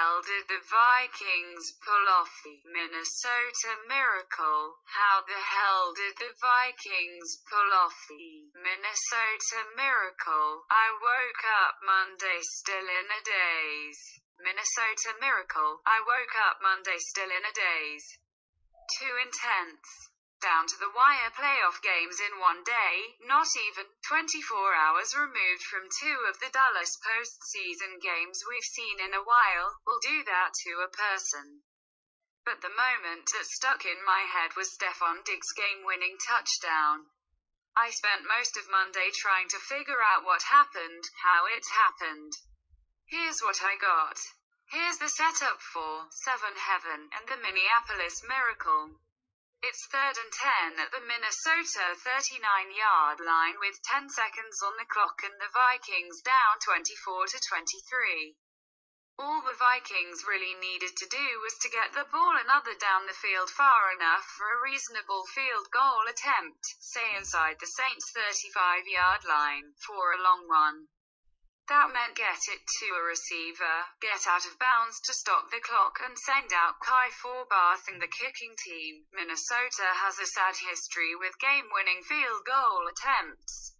hell did the Vikings pull off the Minnesota Miracle? How the hell did the Vikings pull off the Minnesota Miracle? I woke up Monday still in a daze. Minnesota Miracle. I woke up Monday still in a daze. Too intense down to the wire playoff games in one day, not even 24 hours removed from two of the Dallas postseason games we've seen in a while, will do that to a person. But the moment that stuck in my head was Stefon Diggs' game winning touchdown. I spent most of Monday trying to figure out what happened, how it happened. Here's what I got. Here's the setup for 7 Heaven and the Minneapolis Miracle. It's third and 10 at the Minnesota 39 yard line with 10 seconds on the clock and the Vikings down 24 to 23. All the Vikings really needed to do was to get the ball another down the field far enough for a reasonable field goal attempt, say inside the Saints 35 yard line, for a long one. That meant get it to a receiver, get out of bounds to stop the clock, and send out Kai Forbath and the kicking team. Minnesota has a sad history with game-winning field goal attempts.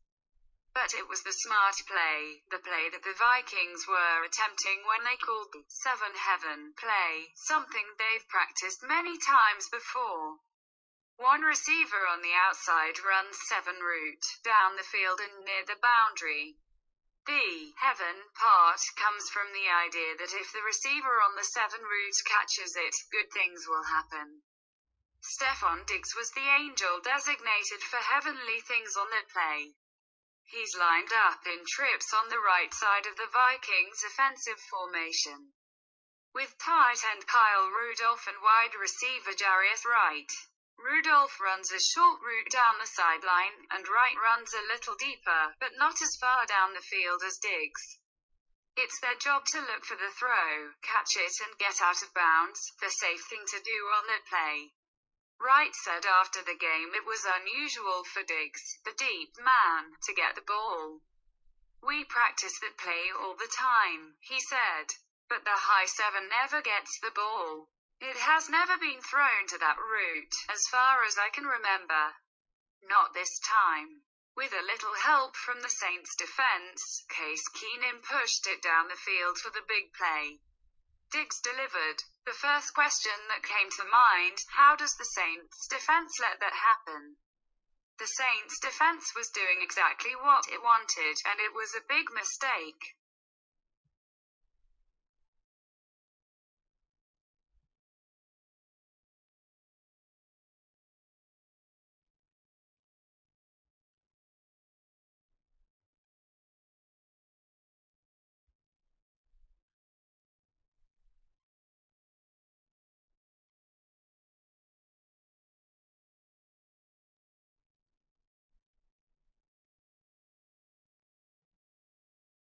But it was the smart play, the play that the Vikings were attempting when they called the seven heaven play, something they've practiced many times before. One receiver on the outside runs seven route down the field and near the boundary. The heaven part comes from the idea that if the receiver on the seven route catches it, good things will happen. Stefon Diggs was the angel designated for heavenly things on that play. He's lined up in trips on the right side of the Vikings' offensive formation. With tight end Kyle Rudolph and wide receiver Jarius Wright. Rudolph runs a short route down the sideline, and Wright runs a little deeper, but not as far down the field as Diggs. It's their job to look for the throw, catch it and get out of bounds, the safe thing to do on that play. Wright said after the game it was unusual for Diggs, the deep man, to get the ball. We practice that play all the time, he said. But the high seven never gets the ball. It has never been thrown to that route, as far as I can remember. Not this time. With a little help from the Saints defense, Case Keenum pushed it down the field for the big play. Diggs delivered. The first question that came to mind, how does the Saints defense let that happen? The Saints defense was doing exactly what it wanted, and it was a big mistake.